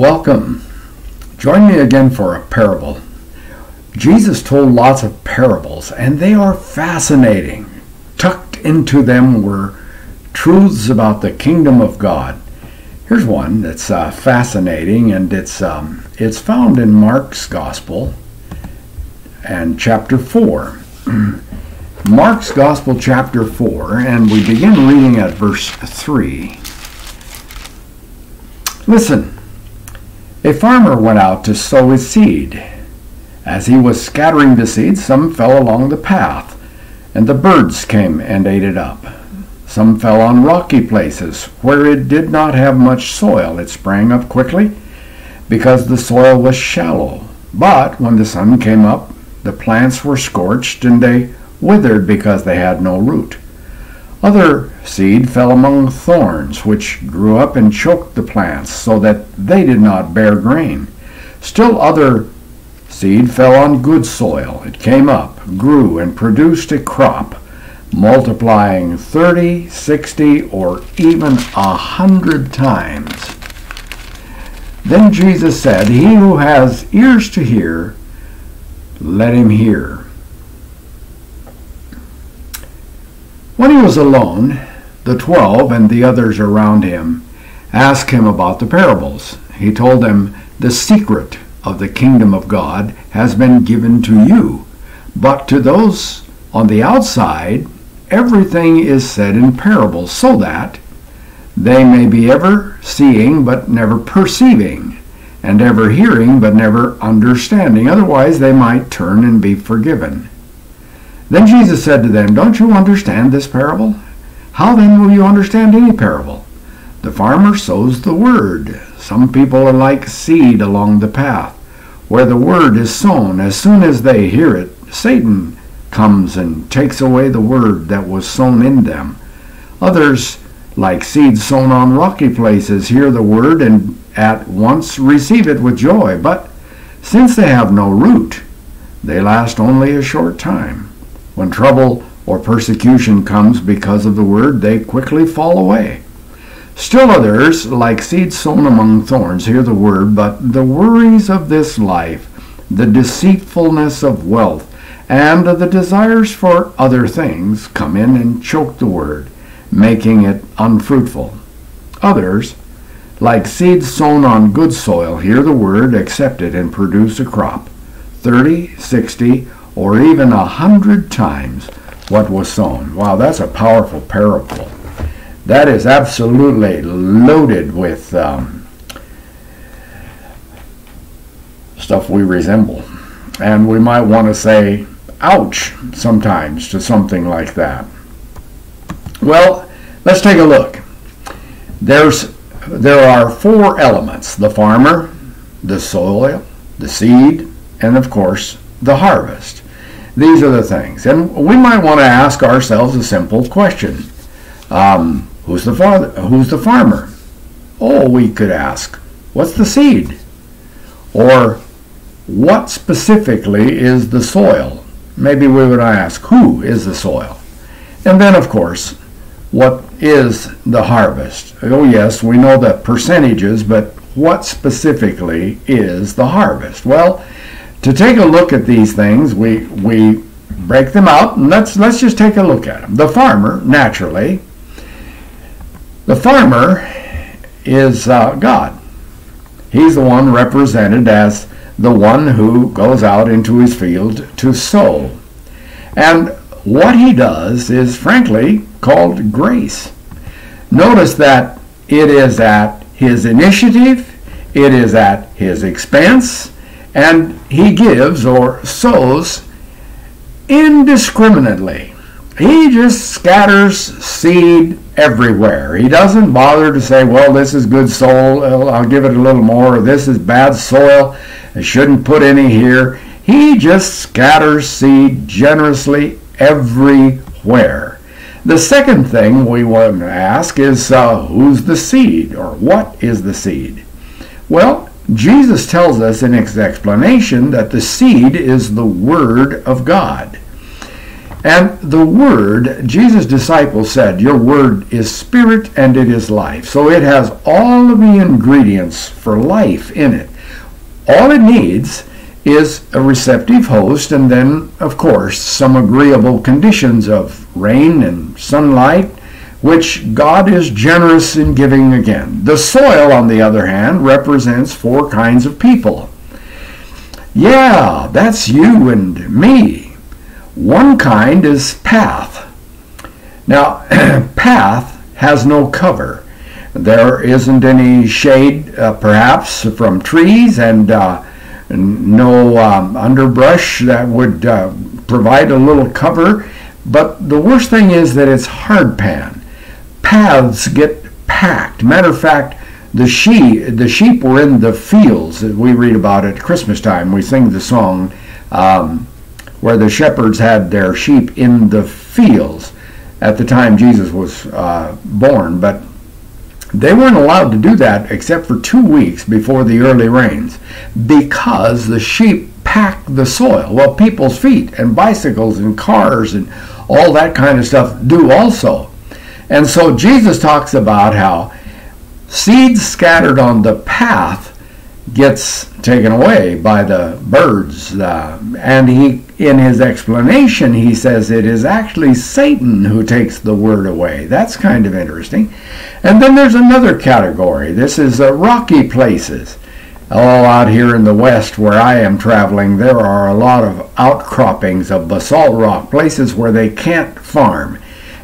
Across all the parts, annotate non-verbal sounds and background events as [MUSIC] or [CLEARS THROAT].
Welcome. Join me again for a parable. Jesus told lots of parables, and they are fascinating. Tucked into them were truths about the kingdom of God. Here's one that's uh, fascinating, and it's um, it's found in Mark's Gospel and chapter four. [CLEARS THROAT] Mark's Gospel, chapter four, and we begin reading at verse three. Listen. A farmer went out to sow his seed. As he was scattering the seed, some fell along the path, and the birds came and ate it up. Some fell on rocky places, where it did not have much soil. It sprang up quickly, because the soil was shallow. But when the sun came up, the plants were scorched, and they withered because they had no root. Other seed fell among thorns, which grew up and choked the plants, so that they did not bear grain. Still other seed fell on good soil. It came up, grew, and produced a crop, multiplying thirty, sixty, or even a hundred times. Then Jesus said, He who has ears to hear, let him hear. When he was alone, the twelve and the others around him asked him about the parables. He told them, The secret of the kingdom of God has been given to you, but to those on the outside, everything is said in parables, so that they may be ever seeing but never perceiving, and ever hearing but never understanding. Otherwise, they might turn and be forgiven. Then Jesus said to them, Don't you understand this parable? How then will you understand any parable? The farmer sows the word. Some people are like seed along the path, where the word is sown. As soon as they hear it, Satan comes and takes away the word that was sown in them. Others, like seeds sown on rocky places, hear the word and at once receive it with joy. But since they have no root, they last only a short time. When trouble or persecution comes because of the word, they quickly fall away. Still others, like seeds sown among thorns, hear the word, but the worries of this life, the deceitfulness of wealth, and the desires for other things come in and choke the word, making it unfruitful. Others, like seeds sown on good soil, hear the word, accept it, and produce a crop, thirty, sixty, or even a hundred times what was sown. Wow, that's a powerful parable. That is absolutely loaded with um, stuff we resemble. And we might want to say, ouch, sometimes to something like that. Well, let's take a look. There's, there are four elements the farmer, the soil, the seed, and of course, the harvest. These are the things. And we might want to ask ourselves a simple question. Um, who's, the father, who's the farmer? Oh, we could ask, what's the seed? Or what specifically is the soil? Maybe we would ask, who is the soil? And then, of course, what is the harvest? Oh, yes, we know the percentages, but what specifically is the harvest? Well, to take a look at these things, we, we break them out, and let's, let's just take a look at them. The farmer, naturally, the farmer is uh, God. He's the one represented as the one who goes out into his field to sow. And what he does is, frankly, called grace. Notice that it is at his initiative, it is at his expense, and he gives or sows indiscriminately. He just scatters seed everywhere. He doesn't bother to say, well, this is good soil, I'll give it a little more, or this is bad soil, I shouldn't put any here. He just scatters seed generously everywhere. The second thing we want to ask is uh, who's the seed, or what is the seed? Well, Jesus tells us in his explanation that the seed is the Word of God. And the Word, Jesus' disciples said, Your Word is spirit and it is life. So it has all of the ingredients for life in it. All it needs is a receptive host and then, of course, some agreeable conditions of rain and sunlight, which God is generous in giving again. The soil, on the other hand, represents four kinds of people. Yeah, that's you and me. One kind is path. Now, [CLEARS THROAT] path has no cover. There isn't any shade, uh, perhaps, from trees and uh, no um, underbrush that would uh, provide a little cover. But the worst thing is that it's hard pan. Paths get packed. Matter of fact, the sheep, the sheep were in the fields that we read about at Christmas time. We sing the song. Um, where the shepherds had their sheep in the fields at the time Jesus was uh, born, but they weren't allowed to do that except for two weeks before the early rains because the sheep packed the soil. Well, people's feet and bicycles and cars and all that kind of stuff do also. And so Jesus talks about how seeds scattered on the path gets taken away by the birds. Uh, and he, in his explanation, he says it is actually Satan who takes the word away. That's kind of interesting. And then there's another category. This is uh, rocky places. All out here in the west where I am traveling, there are a lot of outcroppings of basalt rock, places where they can't farm.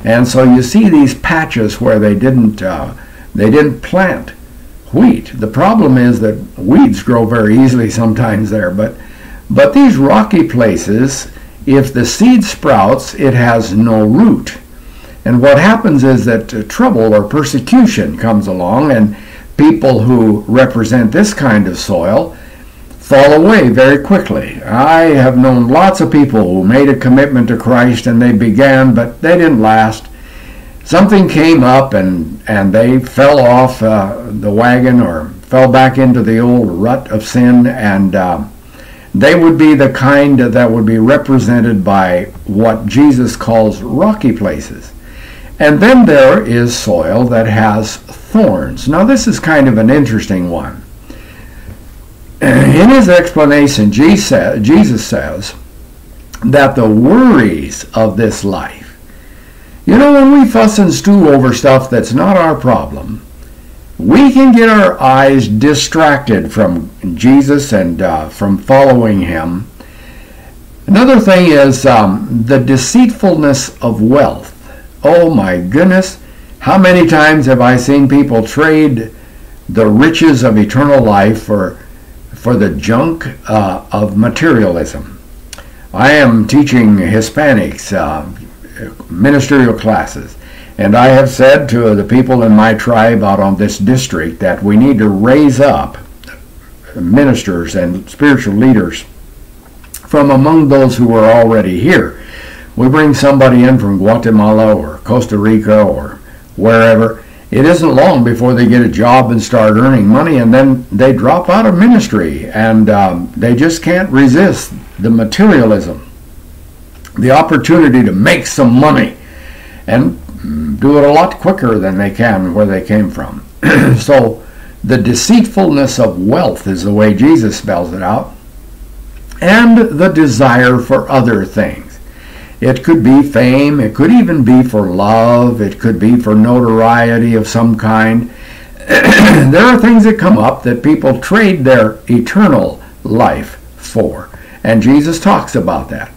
And so you see these patches where they didn't, uh, they didn't plant wheat. The problem is that weeds grow very easily sometimes there, but but these rocky places, if the seed sprouts, it has no root. And what happens is that uh, trouble or persecution comes along, and people who represent this kind of soil fall away very quickly. I have known lots of people who made a commitment to Christ and they began, but they didn't last something came up and, and they fell off uh, the wagon or fell back into the old rut of sin and uh, they would be the kind that would be represented by what Jesus calls rocky places. And then there is soil that has thorns. Now this is kind of an interesting one. [CLEARS THROAT] In his explanation, Jesus says that the worries of this life you know, when we fuss and stew over stuff that's not our problem, we can get our eyes distracted from Jesus and uh, from following Him. Another thing is um, the deceitfulness of wealth. Oh my goodness, how many times have I seen people trade the riches of eternal life for, for the junk uh, of materialism? I am teaching Hispanics, uh, ministerial classes. And I have said to the people in my tribe out on this district that we need to raise up ministers and spiritual leaders from among those who are already here. We bring somebody in from Guatemala or Costa Rica or wherever. It isn't long before they get a job and start earning money, and then they drop out of ministry and um, they just can't resist the materialism the opportunity to make some money and do it a lot quicker than they can where they came from. [CLEARS THROAT] so the deceitfulness of wealth is the way Jesus spells it out, and the desire for other things. It could be fame, it could even be for love, it could be for notoriety of some kind. [CLEARS THROAT] there are things that come up that people trade their eternal life for, and Jesus talks about that.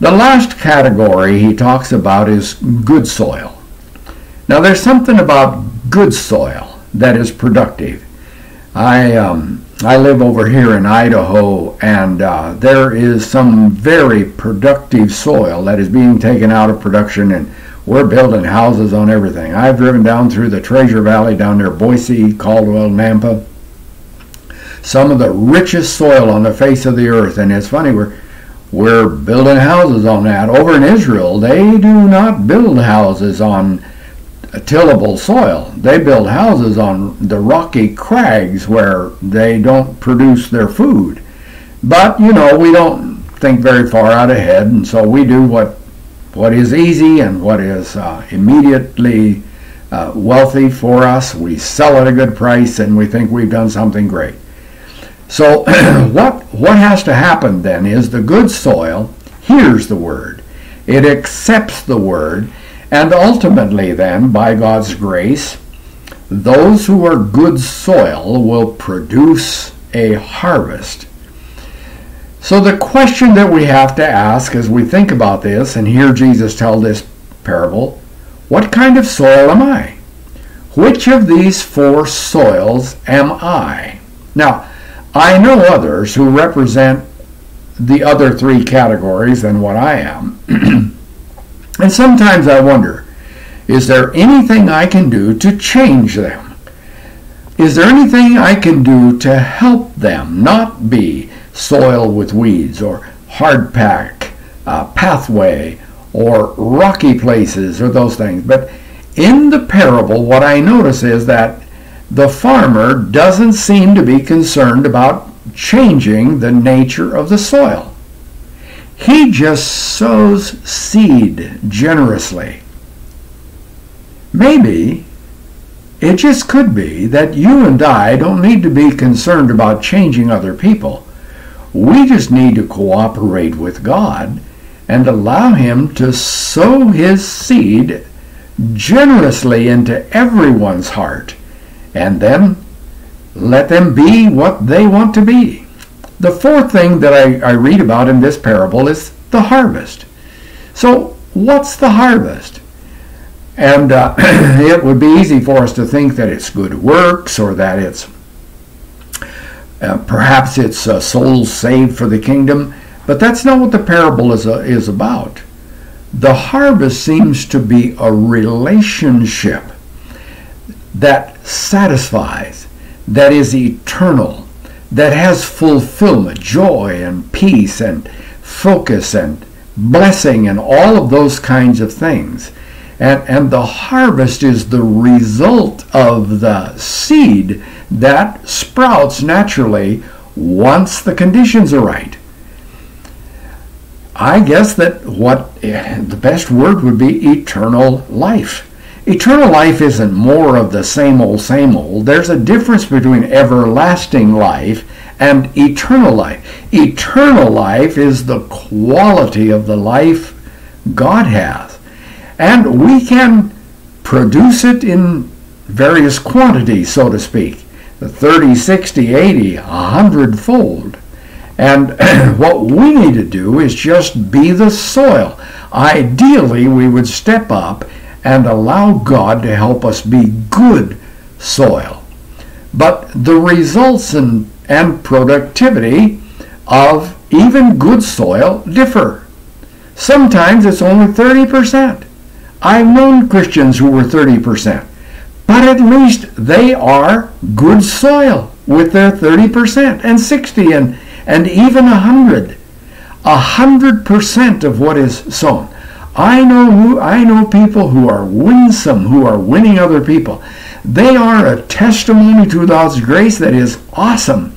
The last category he talks about is good soil. Now, there's something about good soil that is productive. I um, I live over here in Idaho, and uh, there is some very productive soil that is being taken out of production, and we're building houses on everything. I've driven down through the Treasure Valley down there, Boise, Caldwell, Nampa. Some of the richest soil on the face of the earth, and it's funny we're we're building houses on that. Over in Israel, they do not build houses on tillable soil. They build houses on the rocky crags where they don't produce their food. But, you know, we don't think very far out ahead, and so we do what what is easy and what is uh, immediately uh, wealthy for us. We sell at a good price and we think we've done something great. So [CLEARS THROAT] what what has to happen then is the good soil hears the word. It accepts the word and ultimately then by God's grace those who are good soil will produce a harvest. So the question that we have to ask as we think about this and hear Jesus tell this parable, what kind of soil am I? Which of these four soils am I? Now, I know others who represent the other three categories than what I am. [CLEARS THROAT] and sometimes I wonder, is there anything I can do to change them? Is there anything I can do to help them not be soil with weeds or hard pack, uh, pathway, or rocky places or those things? But in the parable, what I notice is that the farmer doesn't seem to be concerned about changing the nature of the soil. He just sows seed generously. Maybe it just could be that you and I don't need to be concerned about changing other people. We just need to cooperate with God and allow Him to sow His seed generously into everyone's heart and then let them be what they want to be. The fourth thing that I, I read about in this parable is the harvest. So, what's the harvest? And uh, [CLEARS THROAT] it would be easy for us to think that it's good works or that it's uh, perhaps it's uh, souls saved for the kingdom, but that's not what the parable is, uh, is about. The harvest seems to be a relationship that satisfies, that is eternal, that has fulfillment, joy and peace and focus and blessing and all of those kinds of things. And, and the harvest is the result of the seed that sprouts naturally once the conditions are right. I guess that what [LAUGHS] the best word would be eternal life. Eternal life isn't more of the same old, same old. There's a difference between everlasting life and eternal life. Eternal life is the quality of the life God has. And we can produce it in various quantities, so to speak 30, 60, 80, 100 fold. And [CLEARS THROAT] what we need to do is just be the soil. Ideally, we would step up and allow God to help us be good soil. But the results and, and productivity of even good soil differ. Sometimes it's only 30%. I've known Christians who were 30%, but at least they are good soil with their 30% and 60 and, and even 100. 100% of what is sown. I know who I know people who are winsome, who are winning other people. They are a testimony to God's grace that is awesome.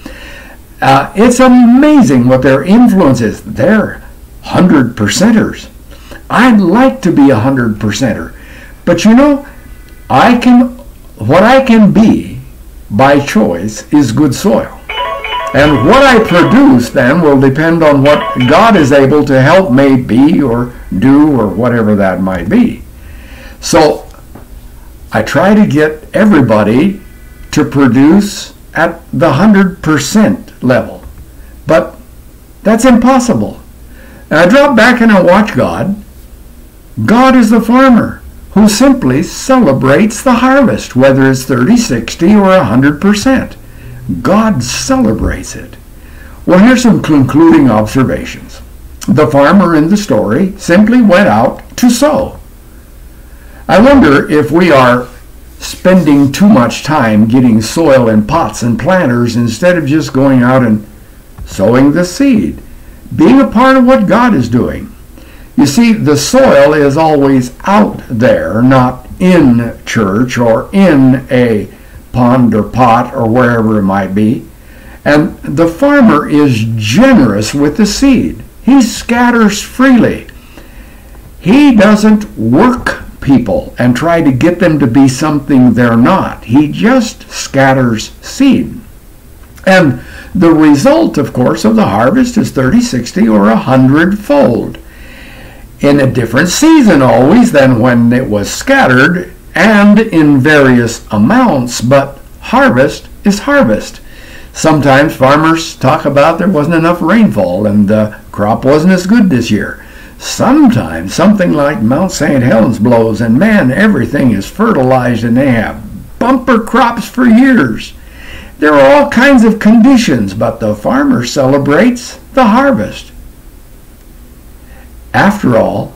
Uh, it's amazing what their influence is. They're hundred percenters. I'd like to be a hundred percenter. But you know, I can, what I can be by choice is good soil. And what I produce then will depend on what God is able to help me be or do or whatever that might be. So I try to get everybody to produce at the 100% level. But that's impossible. And I drop back and I watch God God is the farmer who simply celebrates the harvest, whether it's 30, 60, or 100%. God celebrates it. Well, here's some concluding observations. The farmer in the story simply went out to sow. I wonder if we are spending too much time getting soil in pots and planters instead of just going out and sowing the seed, being a part of what God is doing. You see, the soil is always out there, not in church or in a pond or pot or wherever it might be. And the farmer is generous with the seed. He scatters freely. He doesn't work people and try to get them to be something they're not. He just scatters seed. And the result, of course, of the harvest is 30, 60, or a hundredfold. In a different season always than when it was scattered and in various amounts, but harvest is harvest. Sometimes farmers talk about there wasn't enough rainfall and the crop wasn't as good this year. Sometimes something like Mount St. Helens blows and man, everything is fertilized and they have bumper crops for years. There are all kinds of conditions, but the farmer celebrates the harvest. After all,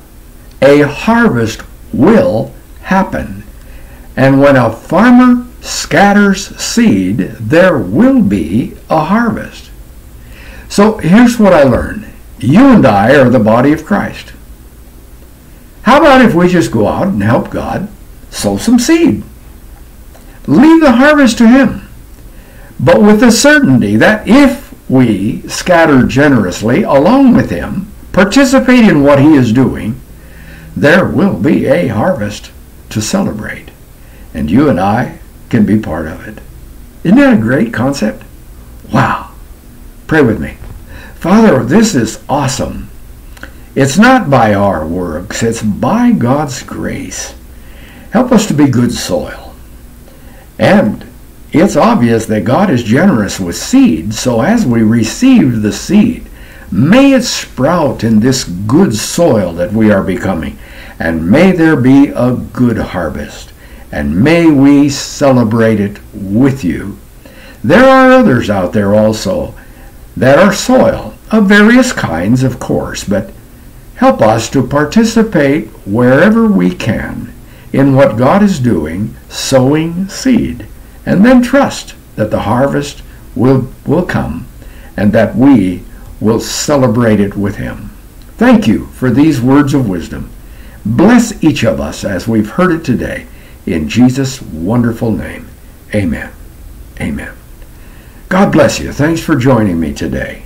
a harvest will happen. And when a farmer scatters seed, there will be a harvest. So here's what I learned. You and I are the body of Christ. How about if we just go out and help God sow some seed? Leave the harvest to Him. But with the certainty that if we scatter generously along with Him, participate in what He is doing, there will be a harvest to celebrate. And you and I can be part of it. Isn't that a great concept? Wow. Pray with me. Father, this is awesome. It's not by our works, it's by God's grace. Help us to be good soil. And it's obvious that God is generous with seed, so as we receive the seed, may it sprout in this good soil that we are becoming, and may there be a good harvest and may we celebrate it with you. There are others out there also that are soil, of various kinds, of course, but help us to participate wherever we can in what God is doing, sowing seed, and then trust that the harvest will, will come and that we will celebrate it with Him. Thank you for these words of wisdom. Bless each of us as we've heard it today. In Jesus' wonderful name, amen. Amen. God bless you. Thanks for joining me today.